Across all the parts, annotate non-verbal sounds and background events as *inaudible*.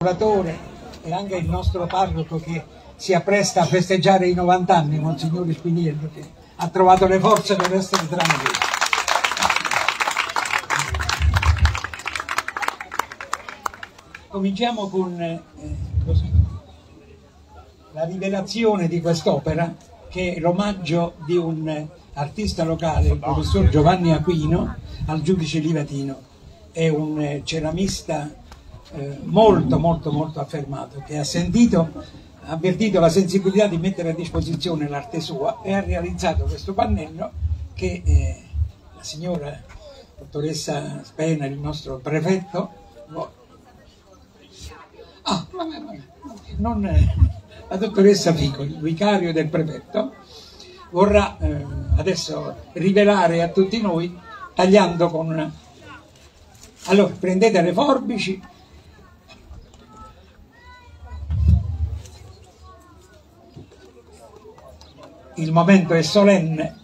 lavoratore e anche il nostro parroco che si appresta a festeggiare i 90 anni, Monsignore Spiniello, che ha trovato le forze per essere tra noi. Cominciamo con eh, la rivelazione di quest'opera, che è l'omaggio di un artista locale, il professor Giovanni Aquino, al giudice Livatino. È un eh, ceramista eh, molto molto molto affermato, che ha sentito, ha avvertito la sensibilità di mettere a disposizione l'arte sua e ha realizzato questo pannello che eh, la signora dottoressa Spena, il nostro prefetto, ah, vabbè, vabbè, non, eh, la dottoressa Fico, il vicario del prefetto, vorrà eh, adesso rivelare a tutti noi tagliando con... Allora, prendete le forbici, il momento è solenne.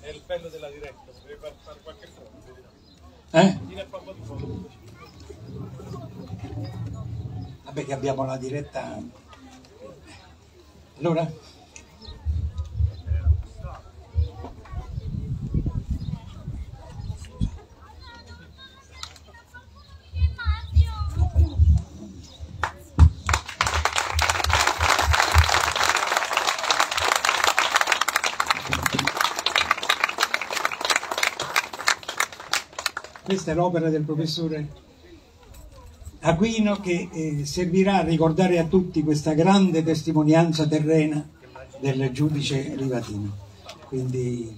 È il bello della diretta, deve fare qualche foto. Eh? Foto. Vabbè che abbiamo la diretta. Allora? Questa è l'opera del professore Aquino che eh, servirà a ricordare a tutti questa grande testimonianza terrena del giudice Rivatino. Quindi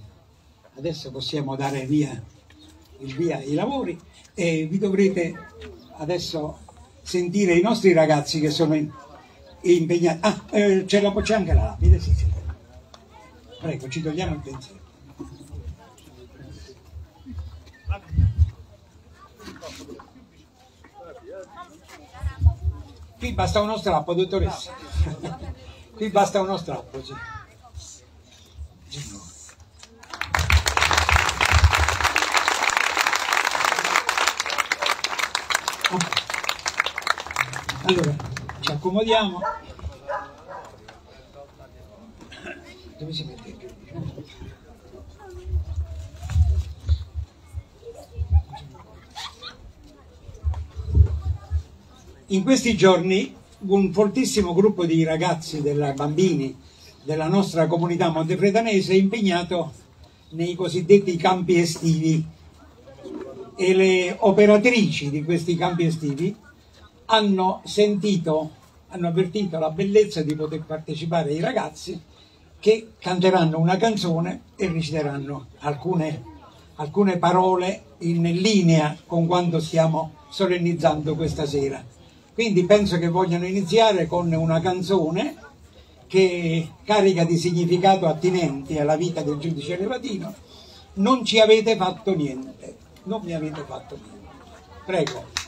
adesso possiamo dare via, il via ai lavori e vi dovrete adesso sentire i nostri ragazzi che sono impegnati. Ah, eh, c'è anche la lapide, sì, sì. Prego, ci togliamo il pensiero. Qui basta uno strappo, dottoressa. Qui basta uno strappo, sì. Allora, ci accomodiamo. Dove si mette in questi giorni un fortissimo gruppo di ragazzi, della, bambini della nostra comunità montefretanese è impegnato nei cosiddetti campi estivi e le operatrici di questi campi estivi hanno sentito, hanno avvertito la bellezza di poter partecipare ai ragazzi che canteranno una canzone e reciteranno alcune, alcune parole in linea con quanto stiamo solennizzando questa sera. Quindi penso che vogliano iniziare con una canzone che carica di significato attinenti alla vita del giudice Levatino. Non ci avete fatto niente, non mi avete fatto niente. Prego.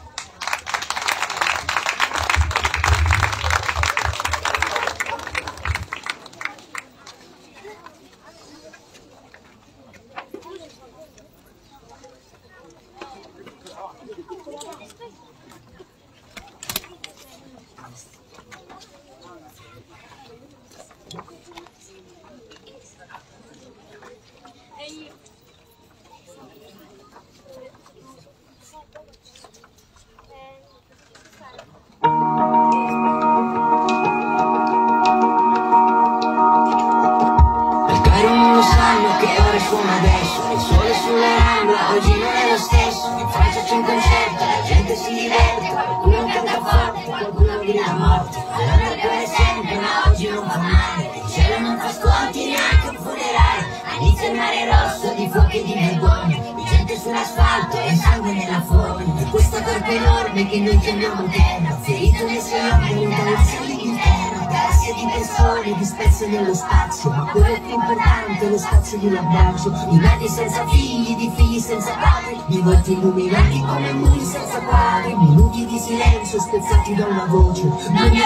Abbraccio Di nati senza figli, di figli senza padri Di volti illuminati come muri senza quadri Minuti di silenzio spezzati da una voce. Non mi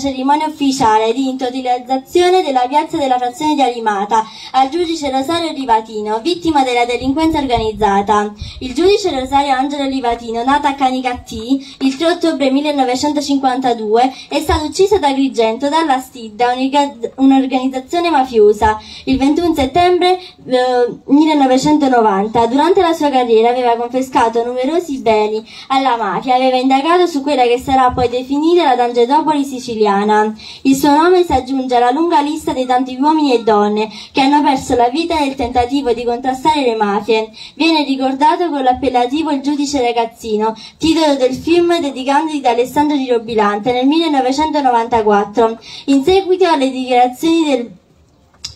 cerimonia ufficiale di intitolazione della piazza della frazione di Alimata al giudice Rosario Rivatino, vittima della delinquenza organizzata. Il giudice Rosario Angelo Rivatino, nato a Canicattì il 3 ottobre 1952, è stato ucciso ad Agrigento dalla STID, un'orga- un'organizzazione mafiosa, il 21 settembre eh, 1990. Durante la sua carriera aveva confiscato numerosi beni alla mafia, aveva indagato su quella che sarà poi definita la Tangentopoli siciliana. Il suo nome si aggiunge alla lunga lista dei tanti uomini e donne che hanno perso la vita nel tentativo di contrastare le mafie. Viene ricordato con l'appellativo Il giudice ragazzino, titolo del film dedicandogli da Alessandro Di Robilante nel 1994. In seguito alle dichiarazioni del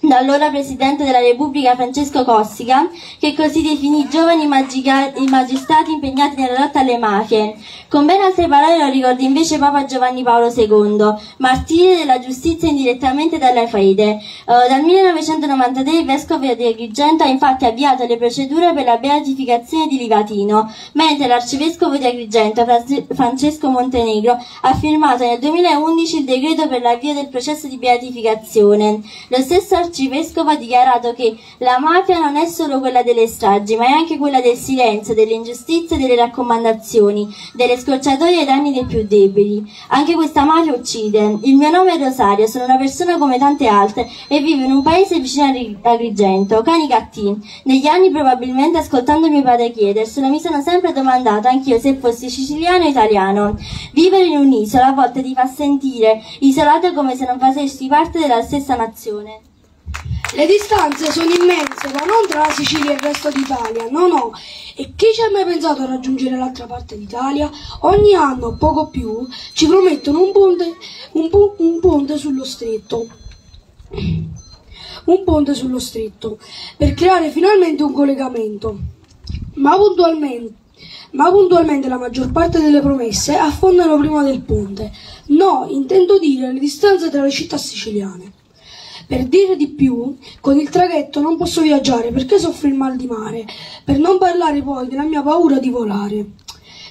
da allora Presidente della Repubblica Francesco Cossiga, che così definì i giovani magistrati impegnati nella lotta alle mafie. Con ben altre parole lo ricorda invece Papa Giovanni Paolo II, martire della giustizia indirettamente dalla fede. Eh, dal 1993 il Vescovo di Agrigento ha infatti avviato le procedure per la beatificazione di Livatino, mentre l'Arcivescovo di Agrigento Francesco Montenegro ha firmato nel 2011 il decreto per l'avvio del processo di beatificazione. Lo stesso arcivescovo ha dichiarato che la mafia non è solo quella delle stragi, ma è anche quella del silenzio, delle ingiustizie, delle raccomandazioni, delle scorciatoie ai danni dei più deboli. Anche questa mafia uccide. Il mio nome è Rosario, sono una persona come tante altre e vivo in un paese vicino a Agrigento, Canicattì. Negli anni probabilmente ascoltando mio padre chiederselo mi sono sempre domandata anch'io se fossi siciliano o italiano. Vivere in un'isola a volte ti fa sentire isolato come se non facessi parte della stessa nazione. Le distanze sono immense, ma non tra la Sicilia e il resto d'Italia, no no. E chi ci ha mai pensato a raggiungere l'altra parte d'Italia? Ogni anno, poco più, ci promettono un ponte, un, un ponte sullo stretto. Un ponte sullo stretto, per creare finalmente un collegamento. Ma puntualmente, ma puntualmente la maggior parte delle promesse affondano prima del ponte. No, intendo dire le distanze tra le città siciliane. Per dire di più, con il traghetto non posso viaggiare perché soffro il mal di mare, per non parlare poi della mia paura di volare.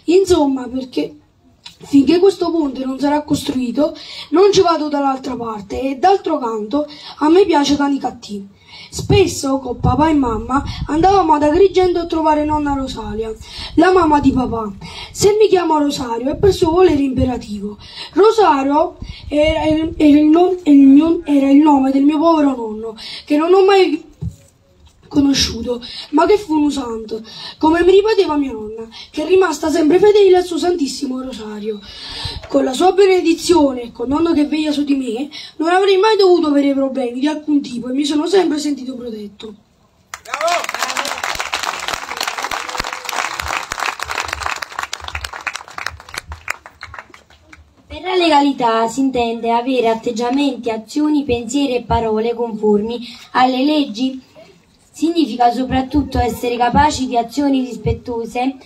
Insomma, perché finché questo ponte non sarà costruito, non ci vado dall'altra parte e d'altro canto a me piace Canicattì. Spesso con papà e mamma andavamo ad Agrigento a trovare nonna Rosalia, la mamma di papà. Se mi chiamo Rosario è per suo volere imperativo. Rosario era il, era il era il nome del mio povero nonno, che non ho mai conosciuto, ma che fu un santo, come mi ripeteva mia nonna, che è rimasta sempre fedele al suo Santissimo Rosario. Con la sua benedizione e con nonno che veglia su di me, non avrei mai dovuto avere problemi di alcun tipo e mi sono sempre sentito protetto. Per la legalità si intende avere atteggiamenti, azioni, pensieri e parole conformi alle leggi. Significa soprattutto essere capaci di azioni rispettose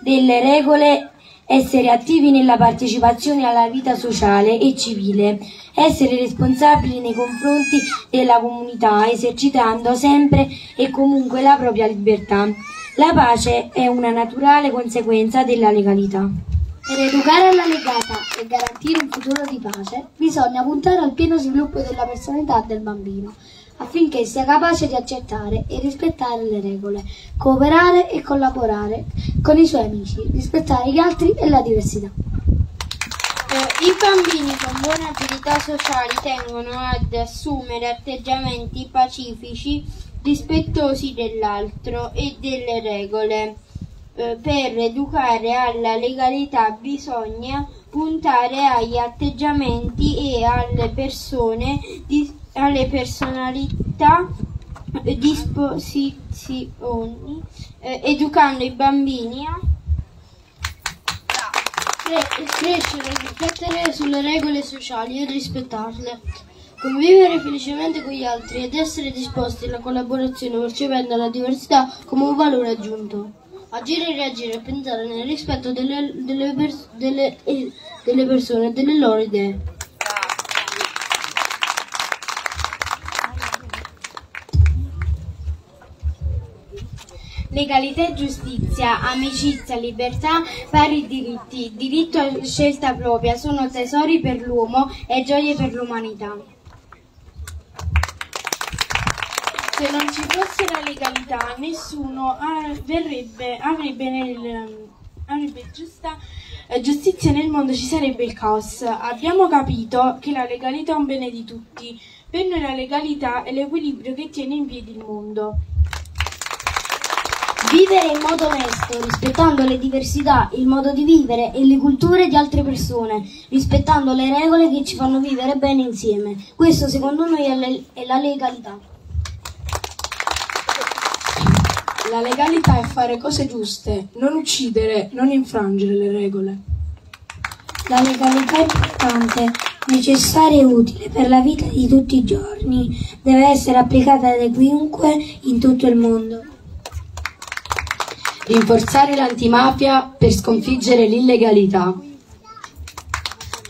delle regole, essere attivi nella partecipazione alla vita sociale e civile, essere responsabili nei confronti della comunità, esercitando sempre e comunque la propria libertà. La pace è una naturale conseguenza della legalità. Per educare alla legata e garantire un futuro di pace, bisogna puntare al pieno sviluppo della personalità del bambino, affinché sia capace di accettare e rispettare le regole, cooperare e collaborare con i suoi amici, rispettare gli altri e la diversità. Eh, I bambini con buone abilità sociali tengono ad assumere atteggiamenti pacifici, rispettosi dell'altro e delle regole. Eh, per educare alla legalità bisogna puntare agli atteggiamenti e alle persone, di- alle personalità, eh, disposizioni, eh, educando i bambini a Cre- crescere, riflettere sulle regole sociali e rispettarle. Convivere felicemente con gli altri ed essere disposti alla collaborazione percependo la diversità come un valore aggiunto. Agire, reagire e pensare nel rispetto delle, delle pers- delle- eh, delle persone e delle loro idee. Legalità e giustizia, amicizia, libertà, pari diritti, diritto a scelta propria sono tesori per l'uomo e gioie per l'umanità. Se non ci fosse la legalità, nessuno ah, verrebbe, avrebbe, nel, avrebbe giusta, eh, giustizia nel mondo, ci sarebbe il caos. Abbiamo capito che la legalità è un bene di tutti. Per noi la legalità è l'equilibrio che tiene in piedi il mondo. Vivere in modo onesto, rispettando le diversità, il modo di vivere e le culture di altre persone, rispettando le regole che ci fanno vivere bene insieme. Questo secondo noi è, le- è la legalità. La legalità è fare cose giuste, non uccidere, non infrangere le regole. La legalità è importante, necessaria e utile per la vita di tutti i giorni. Deve essere applicata da chiunque in tutto il mondo. Rinforzare l'antimafia per sconfiggere l'illegalità.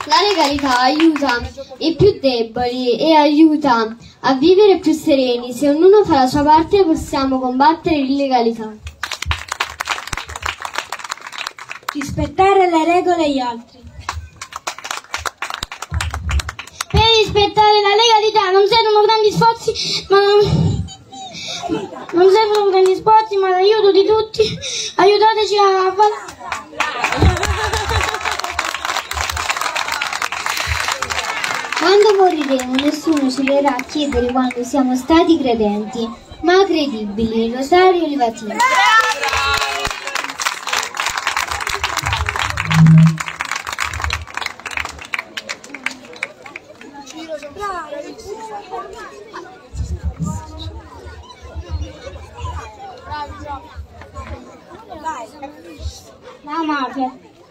La legalità aiuta i più deboli e aiuta a vivere più sereni. Se ognuno fa la sua parte possiamo combattere l'illegalità. Rispettare le regole e gli altri. Per rispettare la legalità non servono grandi sforzi, ma non servono grandi sforzi, ma l'aiuto di tutti. Aiutateci a fare. Quando moriremo nessuno ci verrà a chiedere quando siamo stati credenti, ma credibili. Rosario Livatino.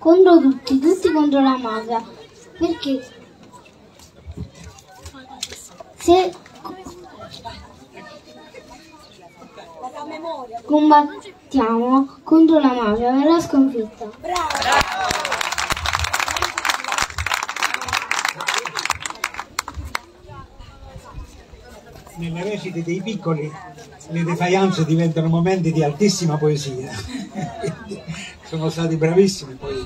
Contro tutti, tutti contro la mafia. Perché se combattiamo contro la mafia verrà sconfitta. Nelle recite dei piccoli le defiance diventano momenti di altissima poesia. *laughs* Sono stati bravissimi, poi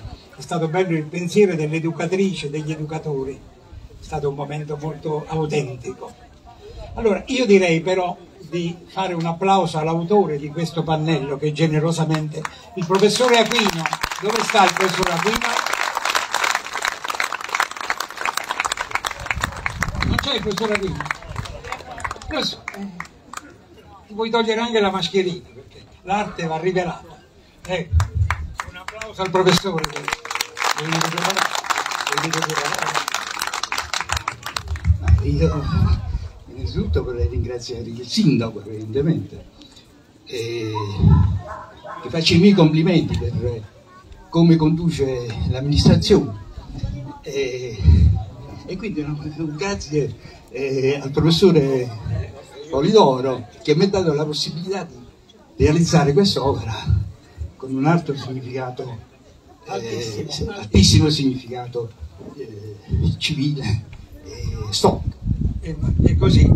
stato bello il pensiero dell'educatrice, degli educatori, è stato un momento molto autentico. Allora, io direi però di fare un applauso all'autore di questo pannello che generosamente, il professore Aquino, dove sta il professore Aquino? Non c'è il professore Aquino? Adesso, eh, vuoi togliere anche la mascherina perché l'arte va rivelata. Ecco, un applauso al professore. Io innanzitutto vorrei ringraziare il sindaco evidentemente e ti faccio i miei complimenti per come conduce l'amministrazione. E, e quindi un, grazie eh, al professore Polidoro che mi ha dato la possibilità di realizzare quest'opera con un alto significato eh, altissimo significato eh, civile e storico E, e così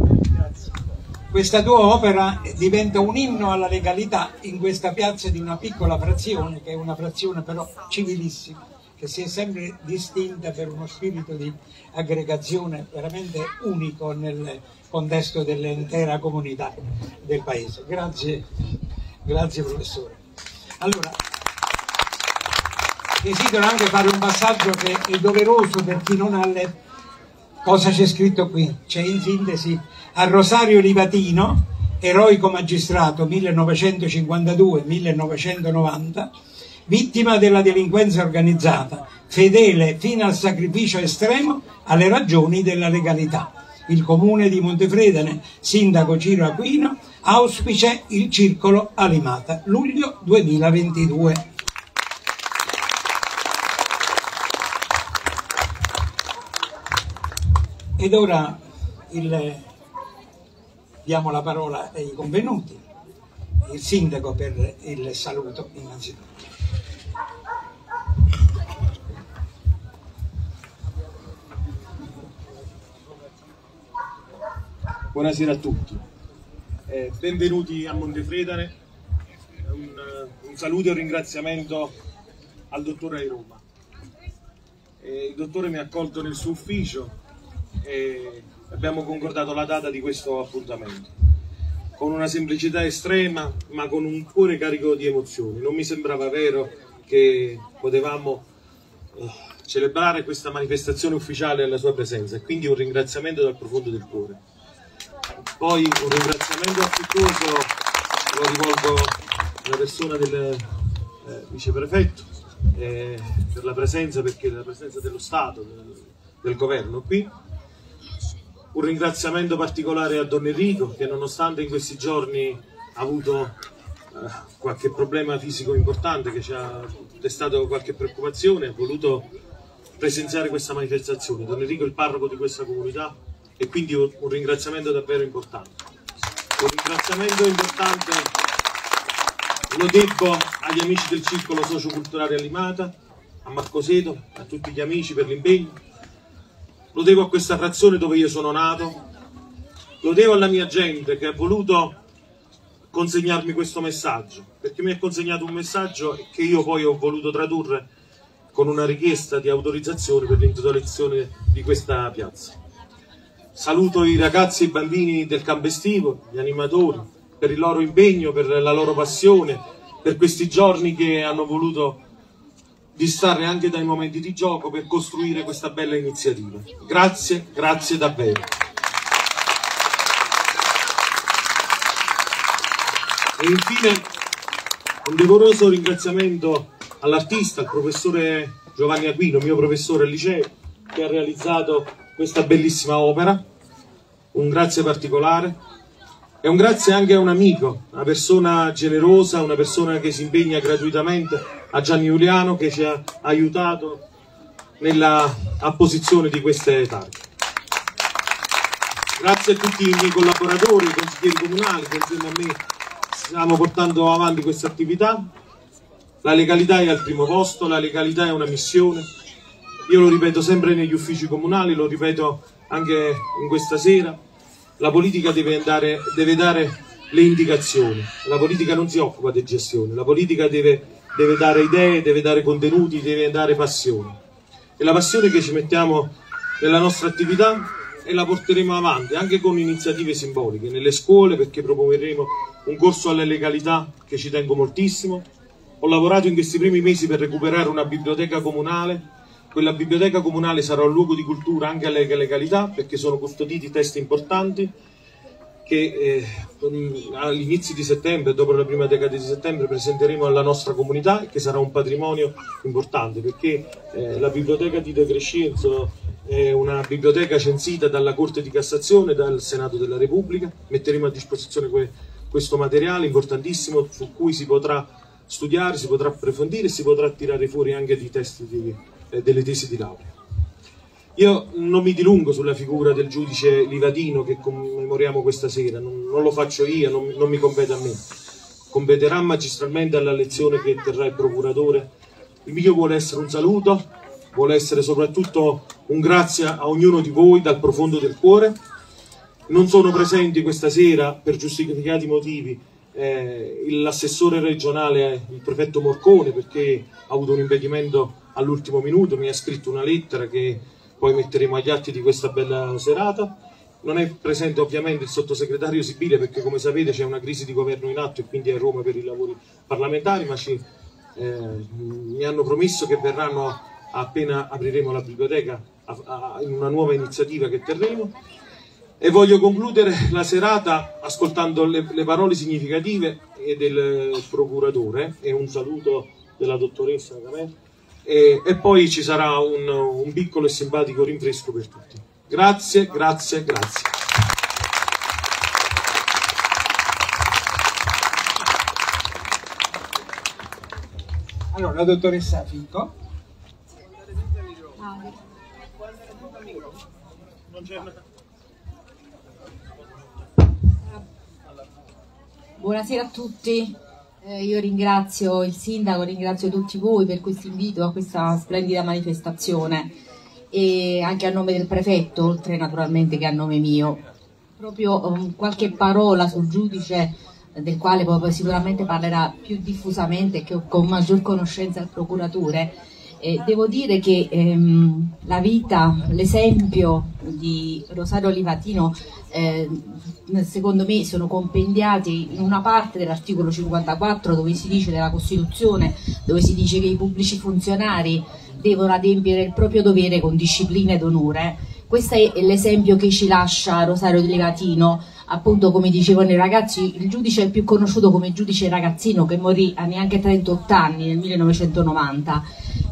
questa tua opera diventa un inno alla legalità in questa piazza di una piccola frazione, che è una frazione però civilissima, che si è sempre distinta per uno spirito di aggregazione veramente unico nel contesto dell'intera comunità del paese. Grazie, grazie professore. Allora, desidero anche fare un passaggio che è doveroso per chi non ha letto cosa c'è scritto qui? C'è in sintesi a Rosario Livatino, eroico magistrato 1952-1990, vittima della delinquenza organizzata, fedele fino al sacrificio estremo alle ragioni della legalità. Il comune di Montefredene, sindaco Ciro Aquino, auspice il circolo Alimata, luglio 2022. Ed ora il- diamo la parola ai convenuti, il sindaco per il saluto innanzitutto. Buonasera a tutti, Eh, benvenuti a Montefredane, un, eh, un saluto e un ringraziamento al dottore di Roma. Eh, il dottore mi ha accolto nel suo ufficio e abbiamo concordato la data di questo appuntamento, con una semplicità estrema ma con un cuore carico di emozioni. Non mi sembrava vero che potevamo eh, celebrare questa manifestazione ufficiale alla sua presenza e quindi un ringraziamento dal profondo del cuore. Poi un ringraziamento affettuoso lo rivolgo alla persona del eh, viceprefetto eh, per la presenza, perché la presenza dello Stato, del, del governo qui. Un ringraziamento particolare a Don Enrico che nonostante in questi giorni ha avuto eh, qualche problema fisico importante che ci ha destato qualche preoccupazione, ha voluto presenziare questa manifestazione. Don Enrico è il parroco di questa comunità e quindi un, ringraziamento davvero importante. Un ringraziamento importante lo debbo agli amici del circolo socioculturale Alimata, a Marco Seto, a tutti gli amici per l'impegno. Lo devo a questa frazione dove io sono nato, lo devo alla mia gente che ha voluto consegnarmi questo messaggio, perché mi ha consegnato un messaggio che io poi ho voluto tradurre con una richiesta di autorizzazione per l'introduzione di questa piazza. Saluto i ragazzi e i bambini del campo estivo, gli animatori, per il loro impegno, per la loro passione, per questi giorni che hanno voluto distrarre anche dai momenti di gioco per costruire questa bella iniziativa. Grazie, grazie davvero. E infine un decoroso ringraziamento all'artista, al professore Giovanni Aquino, mio professore al liceo, che ha realizzato questa bellissima opera. Un grazie particolare. E un grazie anche a un amico, una persona generosa, una persona che si impegna gratuitamente, a Gianni Giuliano che ci ha aiutato nella apposizione di queste targhe. Grazie a tutti i miei collaboratori, i consiglieri comunali che insieme a me stiamo portando avanti questa attività. La legalità è al primo posto, la legalità è una missione. Io lo ripeto sempre negli uffici comunali, lo ripeto anche in questa sera. La politica deve, andare, deve dare le indicazioni, la politica non si occupa di gestione, la politica deve, deve dare idee, deve dare contenuti, deve dare passione. E la passione che ci mettiamo nella nostra attività e la porteremo avanti anche con iniziative simboliche nelle scuole perché promuoveremo un corso alla legalità che ci tengo moltissimo. Ho lavorato in questi primi mesi per recuperare una biblioteca comunale. Quella biblioteca comunale sarà un luogo di cultura anche alla legalità perché sono custoditi testi importanti che eh, all'inizio di settembre, dopo la prima decade di settembre, presenteremo alla nostra comunità e che sarà un patrimonio importante perché eh, la biblioteca di De Crescenzo è una biblioteca censita dalla Corte di Cassazione e dal Senato della Repubblica. Metteremo a disposizione que questo materiale importantissimo su cui si potrà studiare, si potrà approfondire e si potrà tirare fuori anche di testi di, eh, delle tesi di laurea. Io non mi dilungo sulla figura del giudice Livadino che commemoriamo questa sera, non, non lo faccio io, non, non mi compete a me. Competerà magistralmente alla lezione che terrà il procuratore. Il mio vuole essere un saluto, vuole essere soprattutto un grazie a ognuno di voi dal profondo del cuore. Non sono presenti questa sera per giustificati motivi eh, l'assessore regionale, il prefetto Morcone, perché ha avuto un impedimento all'ultimo minuto, mi ha scritto una lettera che poi metteremo agli atti di questa bella serata. Non è presente ovviamente il sottosegretario Sibile perché come sapete c'è una crisi di governo in atto e quindi è a Roma per i lavori parlamentari, ma ci, eh, mi hanno promesso che verranno appena apriremo la biblioteca a, a, in una nuova iniziativa che terremo. E voglio concludere la serata ascoltando le, le parole significative del procuratore e un saluto della dottoressa Camè e, e poi ci sarà un, un piccolo e simpatico rinfresco per tutti. Grazie, grazie, grazie. Allora, la dottoressa Fico. Buonasera a tutti. Eh, io ringrazio il sindaco, ringrazio tutti voi per questo invito a questa splendida manifestazione e anche a nome del prefetto, oltre naturalmente che a nome mio. Proprio um, qualche parola sul giudice del quale poi sicuramente parlerà più diffusamente e con maggior conoscenza il procuratore. Eh, devo dire che ehm, la vita, l'esempio di Rosario Livatino eh, secondo me sono compendiati in una parte dell'articolo 54 dove si dice della Costituzione, dove si dice che i pubblici funzionari devono adempiere il proprio dovere con disciplina ed onore. Questo è l'esempio che ci lascia Rosario Di Legatino, appunto come dicevano i ragazzi, il giudice più conosciuto come giudice ragazzino che morì a neanche 38 anni nel 1990.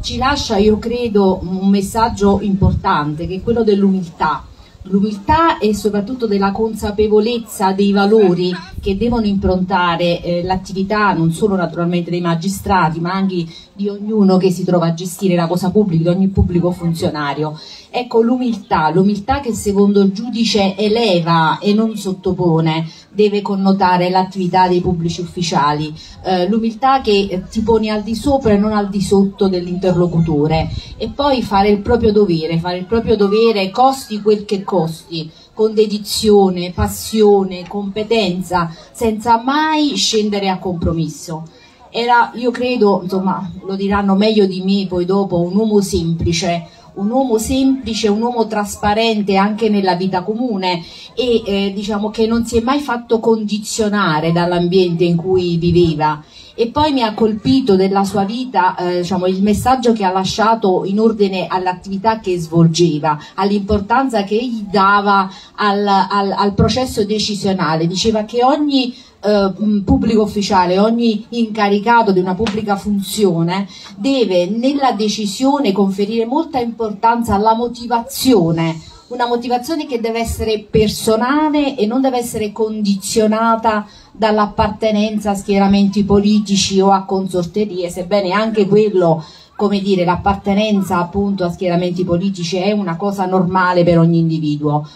Ci lascia, io credo, un messaggio importante che è quello dell'umiltà l'umiltà e soprattutto della consapevolezza dei valori che devono improntare eh, l'attività non solo naturalmente dei magistrati ma anche di ognuno che si trova a gestire la cosa pubblica, di ogni pubblico funzionario. Ecco l'umiltà, l'umiltà che secondo il giudice eleva e non sottopone, deve connotare l'attività dei pubblici ufficiali, eh, l'umiltà che eh, ti poni al di sopra e non al di sotto dell'interlocutore e poi fare il proprio dovere, fare il proprio dovere costi quel che costi con dedizione, passione, competenza, senza mai scendere a compromesso era, io credo, insomma, lo diranno meglio di me poi dopo, un uomo semplice, un uomo semplice, un uomo trasparente anche nella vita comune e eh, diciamo che non si è mai fatto condizionare dall'ambiente in cui viveva. E poi mi ha colpito della sua vita eh, diciamo, il messaggio che ha lasciato in ordine all'attività che svolgeva, all'importanza che egli dava al, al, al processo decisionale. Diceva che ogni eh, pubblico ufficiale, ogni incaricato di una pubblica funzione deve nella decisione conferire molta importanza alla motivazione, una motivazione che deve essere personale e non deve essere condizionata dall'appartenenza a schieramenti politici o a consorterie, sebbene anche quello come dire, l'appartenenza appunto a schieramenti politici è una cosa normale per ogni individuo.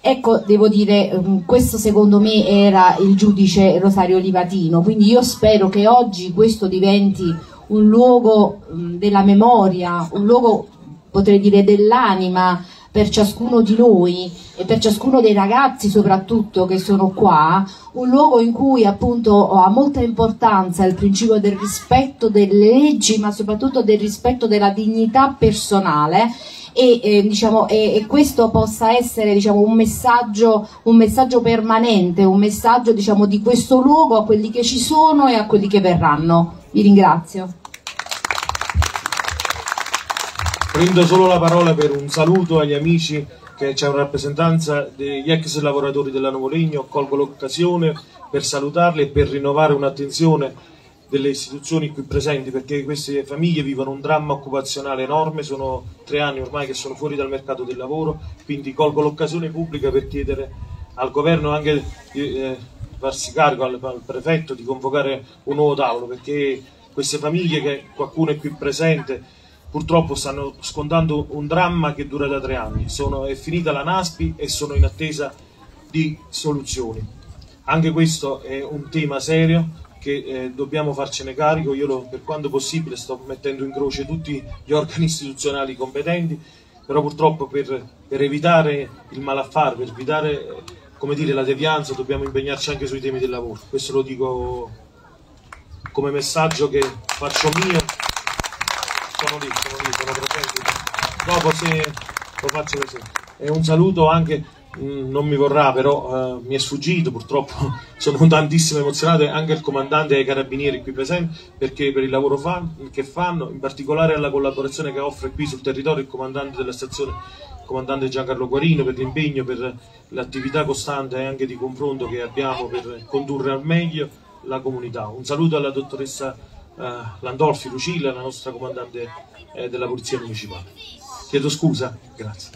Ecco, devo dire, ehm, questo secondo me era il giudice Rosario Livatino, quindi io spero che oggi questo diventi un luogo mm, della memoria, un luogo, potrei dire, dell'anima per ciascuno di noi e per ciascuno dei ragazzi soprattutto che sono qua, un luogo in cui appunto ha molta importanza il principio del rispetto delle leggi, ma soprattutto del rispetto della dignità personale e, eh, diciamo, e, e, questo possa essere diciamo, un, messaggio, un messaggio permanente, un messaggio diciamo, di questo luogo a quelli che ci sono e a quelli che verranno. Vi ringrazio. Prendo solo la parola per un saluto agli amici che c'è una rappresentanza degli ex lavoratori della Nuovo Legno, colgo l'occasione per salutarli e per rinnovare un'attenzione delle istituzioni qui presenti perché queste famiglie vivono un dramma occupazionale enorme, sono tre anni ormai che sono fuori dal mercato del lavoro, quindi colgo l'occasione pubblica per chiedere al governo anche di eh, farsi carico al, al, prefetto di convocare un nuovo tavolo perché queste famiglie che qualcuno è qui presente purtroppo stanno scontando un dramma che dura da tre anni, sono, è finita la NASPI e sono in attesa di soluzioni. Anche questo è un tema serio che eh, dobbiamo farcene carico, io lo, per quanto possibile sto mettendo in croce tutti gli organi istituzionali competenti, però purtroppo per, per evitare il malaffare, per evitare dire, la devianza dobbiamo impegnarci anche sui temi del lavoro, questo lo dico come messaggio che faccio mio, sono lì, sono lì, sono presente, dopo se lo faccio così. E un saluto anche Mm, non mi vorrà, però uh, mi è sfuggito purtroppo, *laughs* sono tantissimo emozionato anche il comandante e i carabinieri qui presenti perché per il lavoro fan, che fanno, in particolare alla collaborazione che offre qui sul territorio il comandante della stazione, il comandante Giancarlo Guarino per l'impegno, per l'attività costante e anche di confronto che abbiamo per condurre al meglio la comunità. Un saluto alla dottoressa Landolfi Lucilla, la nostra comandante eh, della Polizia Municipale. Chiedo scusa, grazie.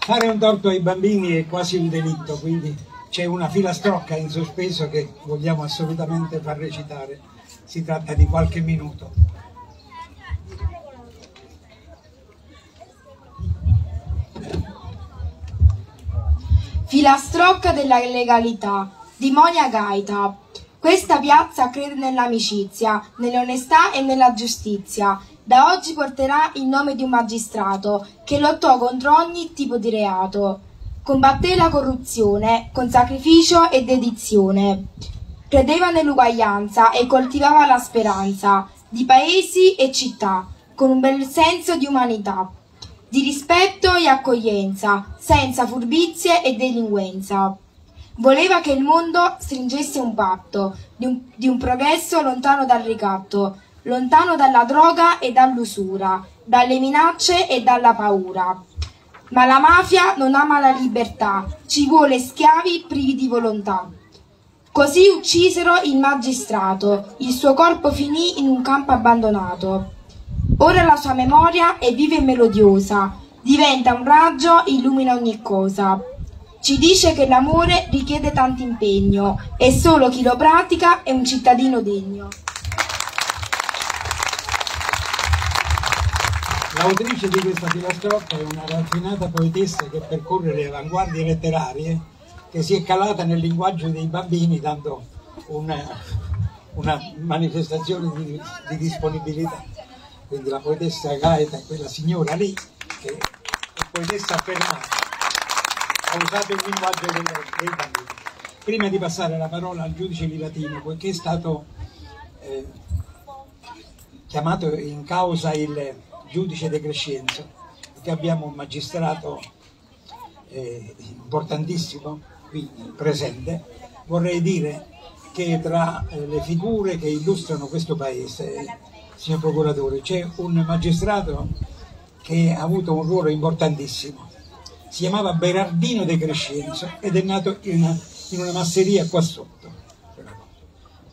Fare un torto ai bambini è quasi un delitto, quindi c'è una filastrocca in sospeso che vogliamo assolutamente far recitare. Si tratta di qualche minuto. Filastrocca della legalità di Monia Gaita. Questa piazza crede nell'amicizia, nell'onestà e nella giustizia da oggi porterà il nome di un magistrato che lottò contro ogni tipo di reato. Combatté la corruzione con sacrificio e dedizione. Credeva nell'uguaglianza e coltivava la speranza di paesi e città con un bel senso di umanità, di rispetto e accoglienza, senza furbizie e delinquenza. Voleva che il mondo stringesse un patto di un, di un progresso lontano dal ricatto, lontano dalla droga e dall'usura, dalle minacce e dalla paura. Ma la mafia non ama la libertà, ci vuole schiavi privi di volontà. Così uccisero il magistrato, il suo corpo finì in un campo abbandonato. Ora la sua memoria è viva e melodiosa, diventa un raggio, illumina ogni cosa. Ci dice che l'amore richiede tanto impegno e solo chi lo pratica è un cittadino degno. L'autrice di questa filastrocca è una raffinata poetessa che percorre le avanguardie letterarie, che si è calata nel linguaggio dei bambini dando una, una manifestazione di, di, disponibilità. Quindi la poetessa Gaeta è quella signora lì, che è poetessa affermata, ha usato il linguaggio dei, dei bambini. Prima di passare la parola al giudice Livatino, poiché è stato eh, chiamato in causa il giudice De Crescenzo, che abbiamo un magistrato eh, importantissimo qui presente, vorrei dire che tra eh, le figure che illustrano questo paese, signor procuratore, c'è un magistrato che ha avuto un ruolo importantissimo. Si chiamava Berardino De Crescenzo ed è nato in una, in una masseria qua sotto.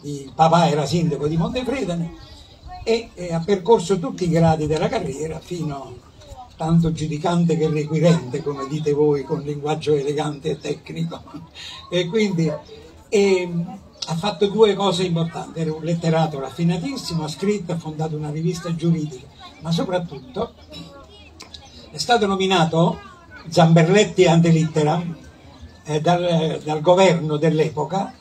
Il papà era sindaco di Montefredane e, e ha percorso tutti i gradi della carriera fino tanto giudicante che requirente, come dite voi, con linguaggio elegante e tecnico. *laughs* E quindi e, ha fatto due cose importanti, era un letterato raffinatissimo, ha scritto, ha fondato una rivista giuridica, ma soprattutto è stato nominato Zamberletti ante litteram eh, dal, dal governo dell'epoca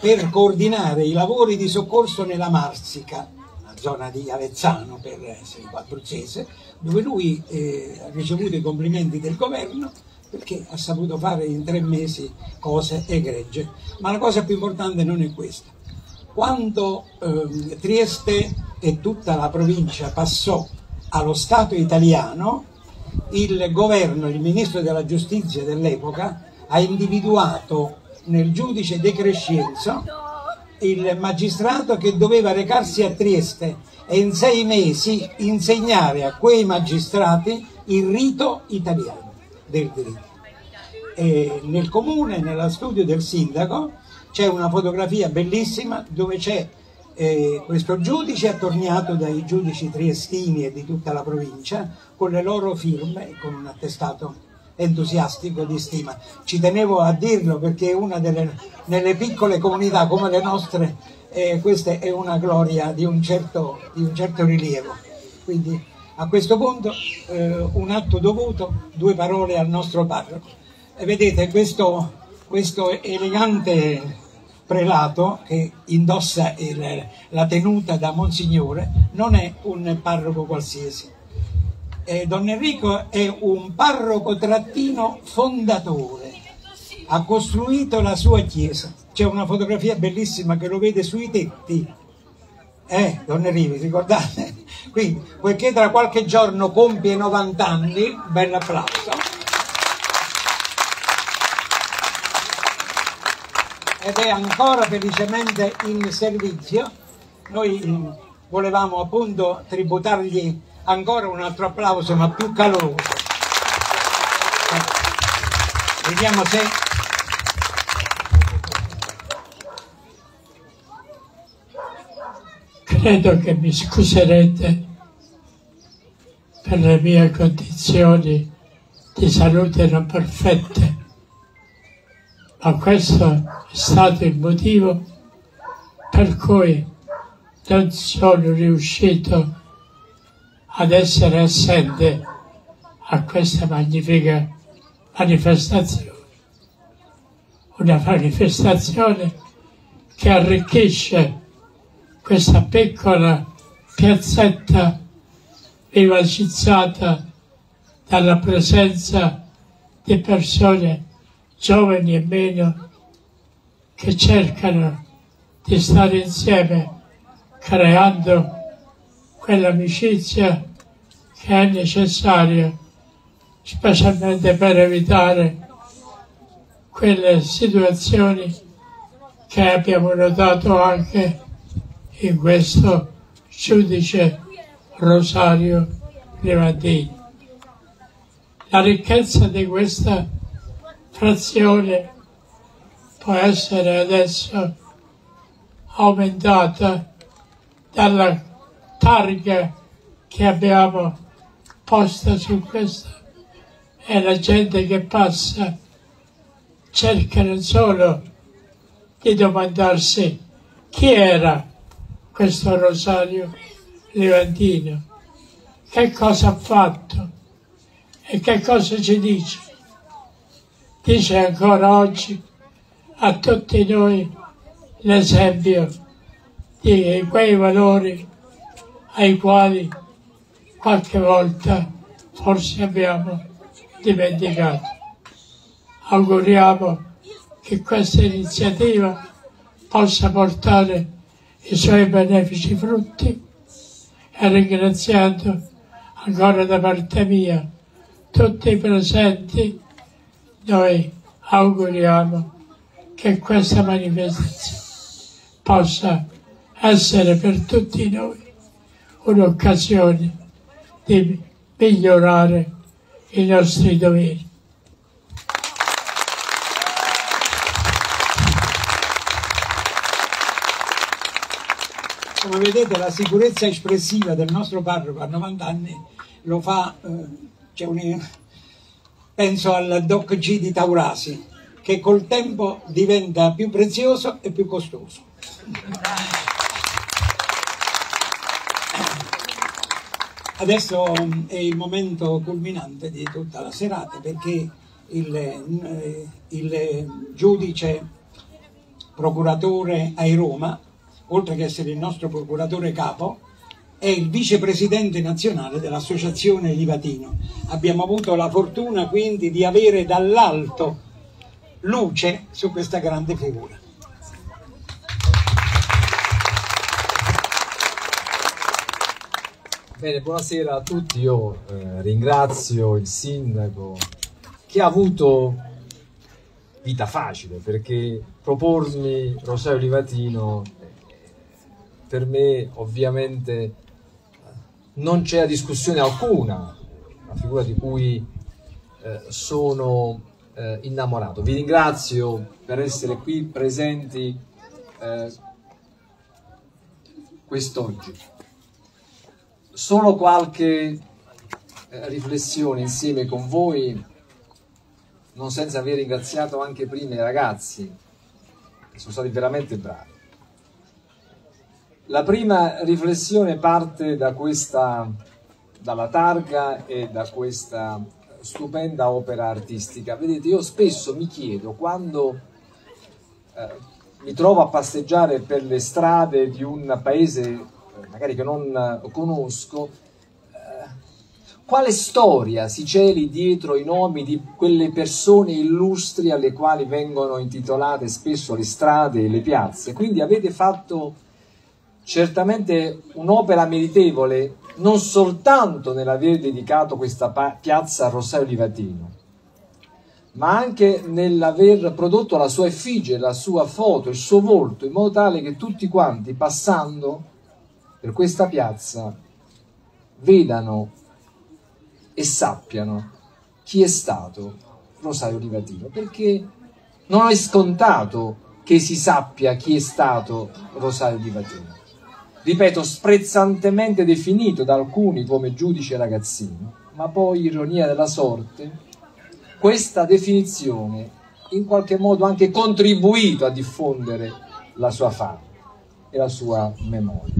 per coordinare i lavori di soccorso nella Marsica, zona di Avezzano per essere abruzzese, dove lui eh, ha ricevuto i complimenti del governo perché ha saputo fare in tre mesi cose egregie. Ma la cosa più importante non è questa. Quando eh, Trieste e tutta la provincia passò allo Stato italiano, il governo, il ministro della giustizia dell'epoca, ha individuato nel giudice De Crescenzo il magistrato che doveva recarsi a Trieste e in sei mesi insegnare a quei magistrati il rito italiano del diritto. E nel comune, nello studio del sindaco, c'è una fotografia bellissima dove c'è eh, questo giudice attorniato dai giudici triestini e di tutta la provincia con le loro firme e con un attestato entusiastico di stima. Ci tenevo a dirlo perché una delle nelle piccole comunità come le nostre eh, questa è una gloria di un certo, di un certo rilievo. Quindi a questo punto eh, un atto dovuto, due parole al nostro parroco. E vedete questo, questo elegante prelato che indossa il, la tenuta da Monsignore non è un parroco qualsiasi. Eh, Don Enrico è un parroco trattino fondatore, ha costruito la sua chiesa. C'è una fotografia bellissima che lo vede sui tetti. Eh, Don Enrico, ricordate? Quindi, poiché tra qualche giorno compie 90 anni, bel applauso. ed è ancora felicemente in servizio. Noi volevamo appunto tributargli ancora un altro applauso, ma più caloroso. Vediamo se... Credo che mi scuserete per le mie condizioni di salute non perfette ma questo è stato il motivo per cui non sono riuscito ad essere assente a questa magnifica manifestazione. Una manifestazione che arricchisce questa piccola piazzetta vivacizzata dalla presenza di persone giovani e meno che cercano di stare insieme creando quell'amicizia che è necessaria specialmente per evitare quelle situazioni che abbiamo notato anche in questo giudice Rosario Levantini. La ricchezza di questa frazione può essere adesso aumentata dalla targa che abbiamo posta su questo e la gente che passa cerca non solo di domandarsi chi era questo Rosario Levantino, che cosa ha fatto? E che cosa ci dice? Dice ancora oggi a tutti noi l'esempio di quei valori ai quali qualche volta forse abbiamo dimenticato. Auguriamo che questa iniziativa possa portare i suoi benefici frutti e ringraziando ancora da parte mia tutti i presenti noi auguriamo che questa manifestazione possa essere per tutti noi un'occasione di migliorare i nostri doveri. Come vedete la sicurezza espressiva del nostro parroco a 90 anni lo fa, eh, un, penso al Doc G di Taurasi, che col tempo diventa più prezioso e più costoso. Adesso mm, è il momento culminante di tutta la serata perché il, eh, il giudice procuratore ai Roma, oltre che essere il nostro procuratore capo, è il vicepresidente nazionale dell'Associazione Livatino. Abbiamo avuto la fortuna quindi di avere dall'alto luce su questa grande figura. Bene, buonasera a tutti. Io eh, ringrazio il sindaco che ha avuto vita facile perché propormi Rosario Livatino per me ovviamente non c'è discussione alcuna, una figura di cui eh, sono eh, innamorato. Vi ringrazio per essere qui presenti eh, quest'oggi. Solo qualche eh, riflessione insieme con voi, non senza aver ringraziato anche prima i ragazzi, che sono stati veramente bravi. La prima riflessione parte da questa, dalla targa e da questa stupenda opera artistica. Vedete, io spesso mi chiedo quando eh, mi trovo a passeggiare per le strade di un paese eh, magari che non conosco, eh, quale storia si celi dietro i nomi di quelle persone illustri alle quali vengono intitolate spesso le strade e le piazze. Quindi avete fatto certamente un'opera meritevole non soltanto nell'aver dedicato questa piazza a Rosario Livatino, ma anche nell'aver prodotto la sua effigie, la sua foto, il suo volto, in modo tale che tutti quanti passando per questa piazza vedano e sappiano chi è stato Rosario Livatino, perché non è scontato che si sappia chi è stato Rosario Livatino ripeto, sprezzantemente definito da alcuni come giudice ragazzino, ma poi, ironia della sorte, questa definizione in qualche modo ha anche contribuito a diffondere la sua fama e la sua memoria.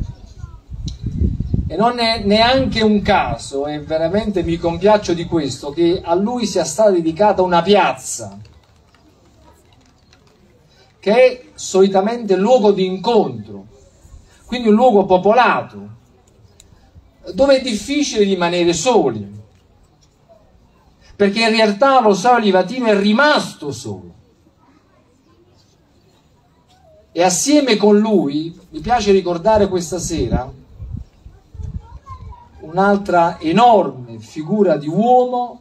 E non è neanche un caso, e veramente mi compiaccio di questo, che a lui sia stata dedicata una piazza, che è solitamente luogo di incontro quindi un luogo popolato, dove è difficile rimanere soli, perché in realtà Rosario Livatino è rimasto solo. E assieme con lui, mi piace ricordare questa sera, un'altra enorme figura di uomo,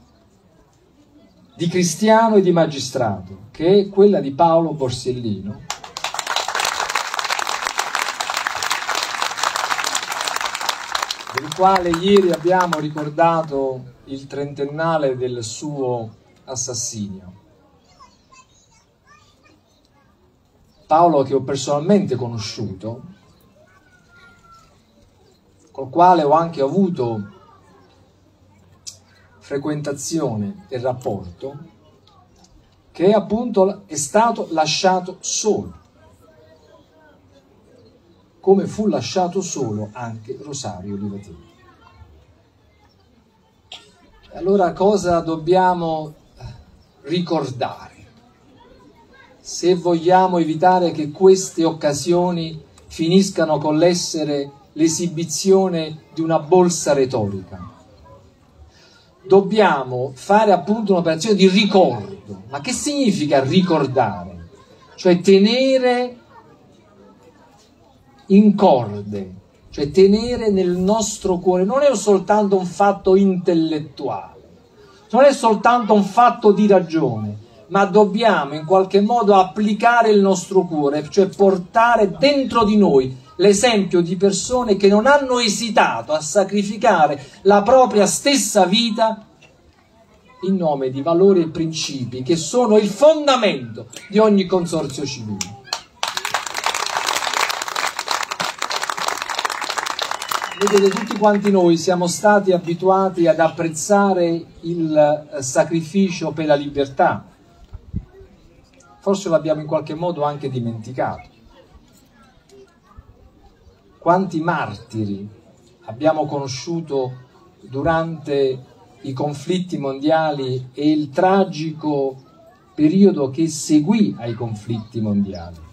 di cristiano e di magistrato, che è quella di Paolo Borsellino, del quale ieri abbiamo ricordato il trentennale del suo assassinio. Paolo che ho personalmente conosciuto, col quale ho anche avuto frequentazione e rapporto, che appunto è stato lasciato solo come fu lasciato solo anche Rosario Livatino. Allora cosa dobbiamo ricordare? Se vogliamo evitare che queste occasioni finiscano con l'essere l'esibizione di una bolsa retorica, dobbiamo fare appunto un'operazione di ricordo. Ma che significa ricordare? Cioè tenere in corde, cioè tenere nel nostro cuore, non è soltanto un fatto intellettuale, non è soltanto un fatto di ragione, ma dobbiamo in qualche modo applicare il nostro cuore, cioè portare dentro di noi l'esempio di persone che non hanno esitato a sacrificare la propria stessa vita in nome di valori e principi che sono il fondamento di ogni consorzio civile. Vedete, tutti quanti noi siamo stati abituati ad apprezzare il eh, sacrificio per la libertà. Forse l'abbiamo in qualche modo anche dimenticato. Quanti martiri abbiamo conosciuto durante i conflitti mondiali e il tragico periodo che seguì ai conflitti mondiali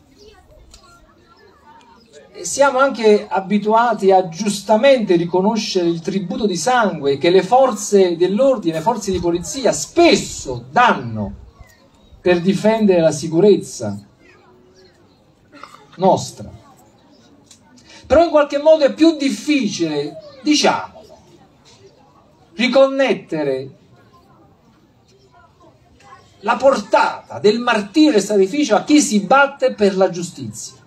siamo anche abituati a giustamente riconoscere il tributo di sangue che le forze dell'ordine, le forze di polizia spesso danno per difendere la sicurezza nostra. Però in qualche modo è più difficile, diciamolo, riconnettere la portata del martirio e sacrificio a chi si batte per la giustizia.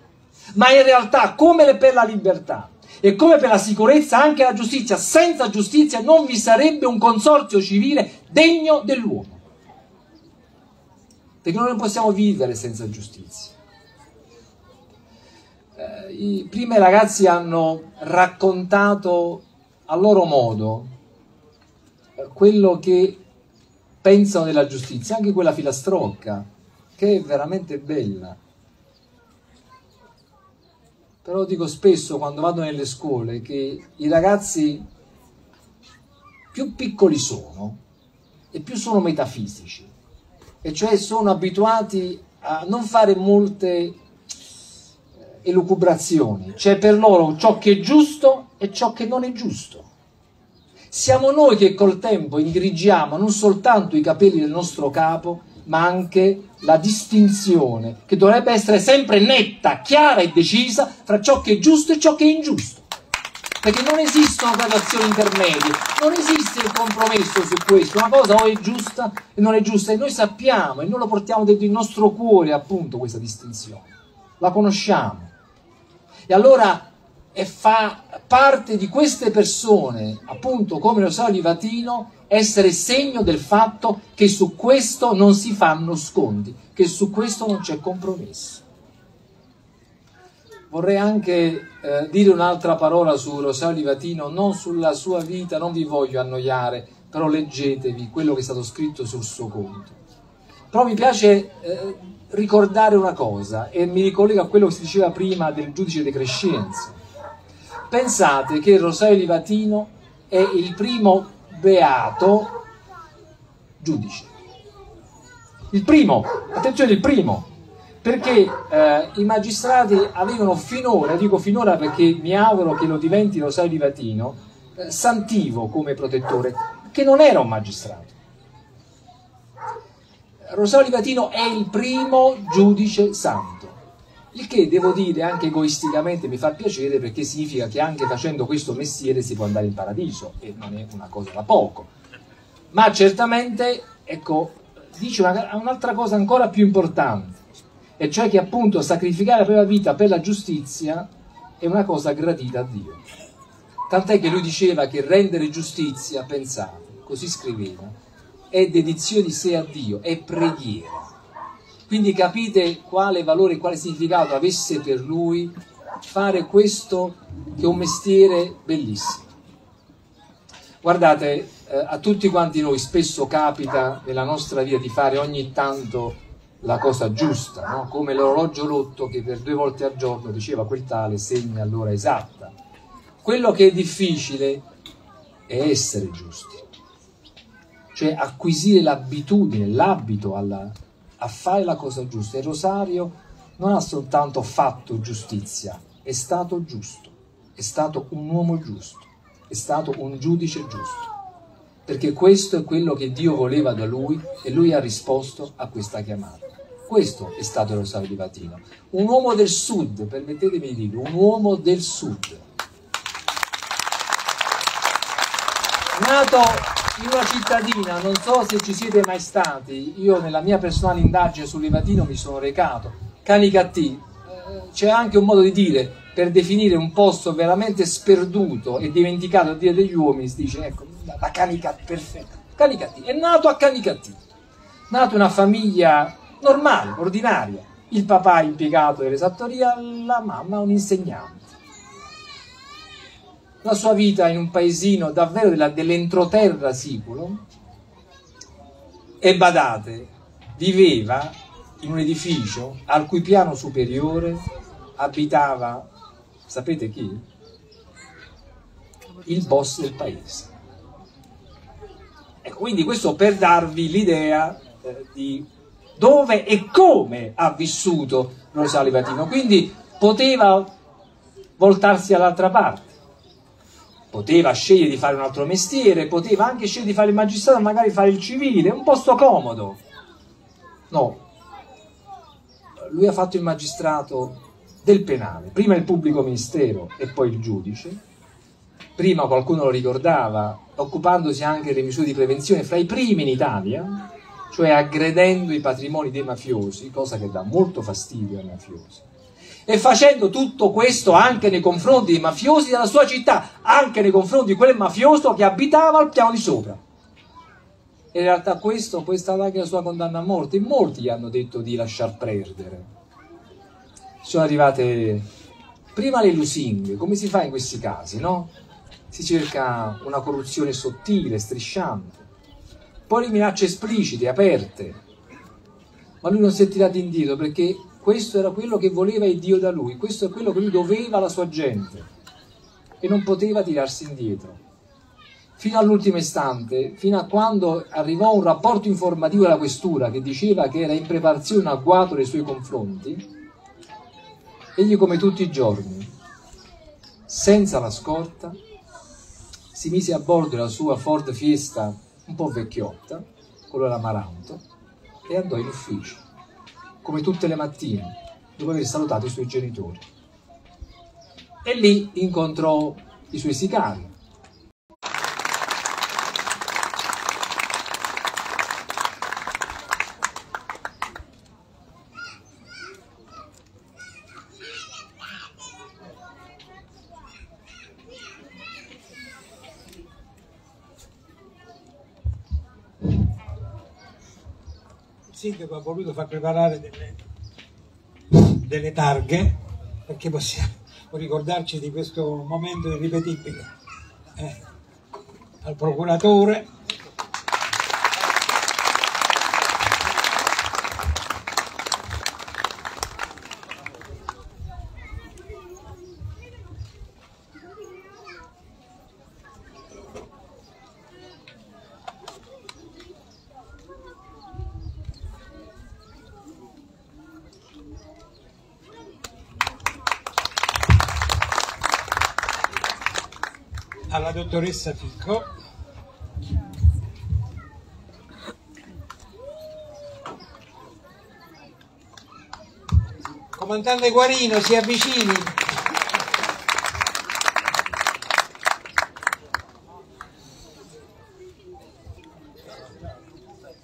Ma in realtà, come per la libertà e come per la sicurezza, anche la giustizia, senza giustizia non vi sarebbe un consorzio civile degno dell'uomo. Perché noi non possiamo vivere senza giustizia. Eh, i, prima i ragazzi hanno raccontato a loro modo eh, quello che pensano della giustizia, anche quella filastrocca, che è veramente bella. Però dico spesso quando vado nelle scuole che i ragazzi più piccoli sono e più sono metafisici, e cioè sono abituati a non fare molte eh, elucubrazioni, cioè per loro ciò che è giusto e ciò che non è giusto. Siamo noi che col tempo indirigiamo non soltanto i capelli del nostro capo, ma anche la distinzione che dovrebbe essere sempre netta, chiara e decisa tra ciò che è giusto e ciò che è ingiusto. Perché non esistono gradazioni intermedie, non esiste il compromesso su questo, una cosa o è giusta e non è giusta e noi sappiamo e noi lo portiamo dentro il nostro cuore appunto questa distinzione, la conosciamo. E allora e fa parte di queste persone, appunto come sa Livatino, essere segno del fatto che su questo non si fanno sconti, che su questo non c'è compromesso. Vorrei anche eh, dire un'altra parola su Rosario Livatino, non sulla sua vita, non vi voglio annoiare, però leggetevi quello che è stato scritto sul suo conto. Però mi piace eh, ricordare una cosa e mi ricollega a quello che si diceva prima del giudice di crescenza Pensate che Rosario Livatino è il primo beato giudice. Il primo, attenzione, il primo, perché eh, i magistrati avevano finora, dico finora perché mi auguro che lo diventi Rosario Livatino, eh, Santivo come protettore, che non era un magistrato. Rosario Livatino è il primo giudice santo. Il che devo dire anche egoisticamente mi fa piacere perché significa che anche facendo questo mestiere si può andare in paradiso e non è una cosa da poco. Ma certamente, ecco, dice una, un'altra cosa ancora più importante, e cioè che appunto sacrificare la propria vita per la giustizia è una cosa gradita a Dio. Tant'è che lui diceva che rendere giustizia, pensate, così scriveva, è dedizione di sé a Dio, è preghiera. Quindi capite quale valore, quale significato avesse per lui fare questo che è un mestiere bellissimo. Guardate, eh, a tutti quanti noi spesso capita nella nostra vita di fare ogni tanto la cosa giusta, no? come l'orologio rotto che per due volte al giorno diceva quel tale segna l'ora esatta. Quello che è difficile è essere giusti, cioè acquisire l'abitudine, l'abito alla, a fare la cosa giusta. E Rosario non ha soltanto fatto giustizia, è stato giusto, è stato un uomo giusto, è stato un giudice giusto. Perché questo è quello che Dio voleva da lui e lui ha risposto a questa chiamata. Questo è stato Rosario di Vatino. Un uomo del sud, permettetemi di dire, un uomo del sud. Nato in una cittadina, non so se ci siete mai stati, io nella mia personale indagine sull'Ivatino mi sono recato, Canicattì, eh, c'è anche un modo di dire per definire un posto veramente sperduto e dimenticato a dire degli uomini, si dice ecco, la Canicattì, perfetto, Canicattì, è nato a Canicattì, nato in una famiglia normale, ordinaria, il papà impiegato dell'esattoria, la mamma un insegnante la sua vita in un paesino davvero della, dell'entroterra siculo e badate, viveva in un edificio al cui piano superiore abitava, sapete chi? Il boss del paese. Ecco, quindi questo per darvi l'idea eh, di dove e come ha vissuto Rosario Vatino. Quindi poteva voltarsi all'altra parte poteva scegliere di fare un altro mestiere, poteva anche scegliere di fare il magistrato, magari fare il civile, un posto comodo. No, lui ha fatto il magistrato del penale, prima il pubblico ministero e poi il giudice, prima qualcuno lo ricordava, occupandosi anche delle misure di prevenzione, fra i primi in Italia, cioè aggredendo i patrimoni dei mafiosi, cosa che dà molto fastidio ai mafiosi. E facendo tutto questo anche nei confronti dei mafiosi della sua città, anche nei confronti di quel mafioso che abitava al piano di sopra. E in realtà questo poi è anche la sua condanna a morte. In molti gli hanno detto di lasciar perdere. Sono arrivate prima le lusinghe, come si fa in questi casi, no? Si cerca una corruzione sottile, strisciante, poi le minacce esplicite, aperte. Ma lui non si è tirato indietro perché questo era quello che voleva il Dio da lui, questo è quello che lui doveva alla sua gente e non poteva tirarsi indietro. Fino all'ultimo istante, fino a quando arrivò un rapporto informativo della questura che diceva che era in preparazione un agguato nei suoi confronti, egli come tutti i giorni, senza la scorta, si mise a bordo della sua Ford Fiesta un po' vecchiotta, quello dell'Amaranto, e andò in ufficio, come tutte le mattine, dopo aver salutato i suoi genitori. E lì incontrò i suoi sicari. Il sindaco ha voluto far preparare delle, delle targhe perché possiamo ricordarci di questo momento irripetibile. Eh, al procuratore alla dottoressa Ficco. Comandante Guarino, si avvicini.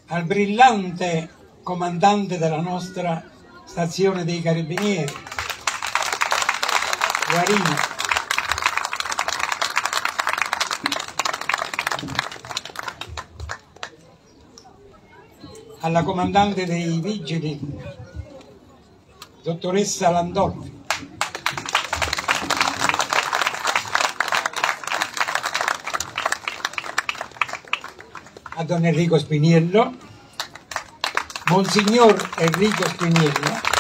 Al brillante comandante della nostra stazione dei carabinieri, Guarino. Alla comandante dei vigili, dottoressa Landolfi. A Don Enrico Spiniello, Monsignor Enrico Spiniello,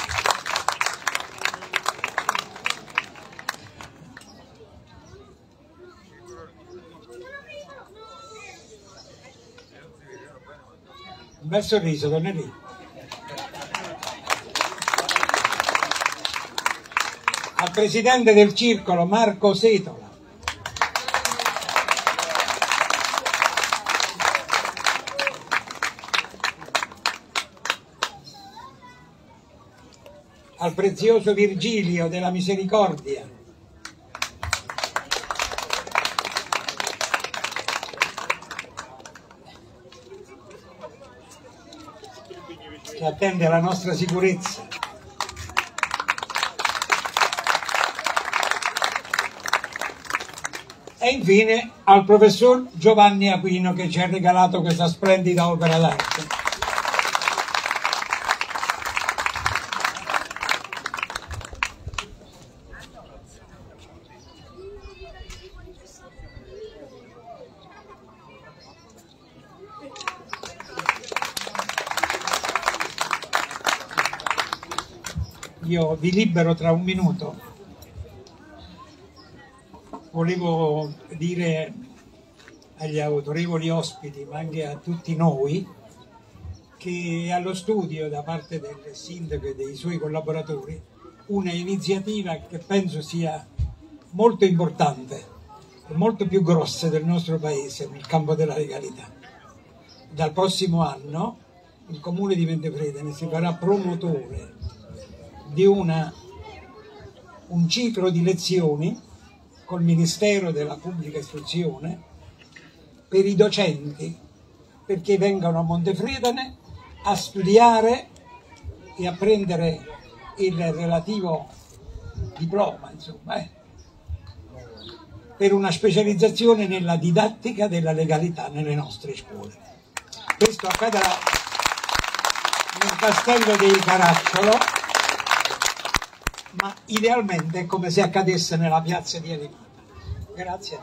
bel sorriso, Don Enrico. Al presidente del circolo Marco Setola. Al prezioso Virgilio della Misericordia. Attende la nostra sicurezza. E infine al professor Giovanni Aquino che ci ha regalato questa splendida opera d'arte. Io vi libero tra un minuto. Volevo dire agli autorevoli ospiti, ma anche a tutti noi, che allo studio da parte del sindaco e dei suoi collaboratori una iniziativa che penso sia molto importante molto più grossa del nostro paese nel campo della legalità. Dal prossimo anno il comune di Mentefredene si farà promotore di una, un ciclo di lezioni col Ministero della Pubblica Istruzione per i docenti perché vengano a Montefredane a studiare e a prendere il relativo diploma, insomma, eh, per una specializzazione nella didattica della legalità nelle nostre scuole. Questo accadrà nel castello del Caracciolo, ma idealmente è come se accadesse nella piazza di Alimata. Grazie.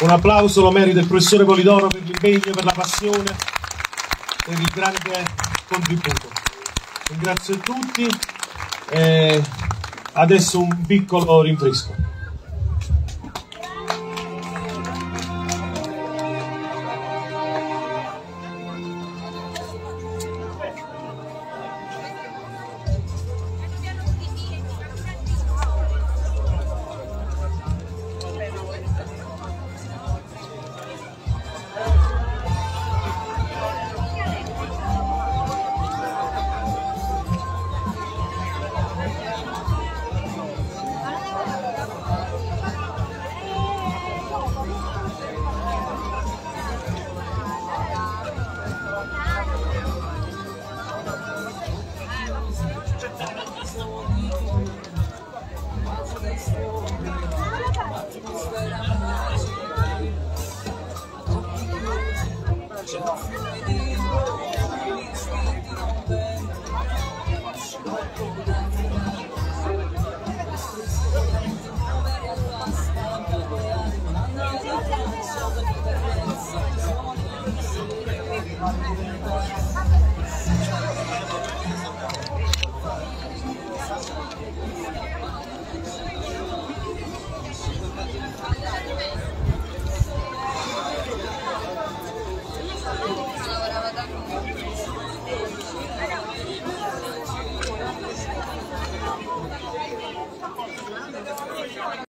Un applauso lo merita il professore Polidoro per l'impegno, per la passione, per il grande contributo. Ringrazio tutti e adesso un piccolo rinfresco.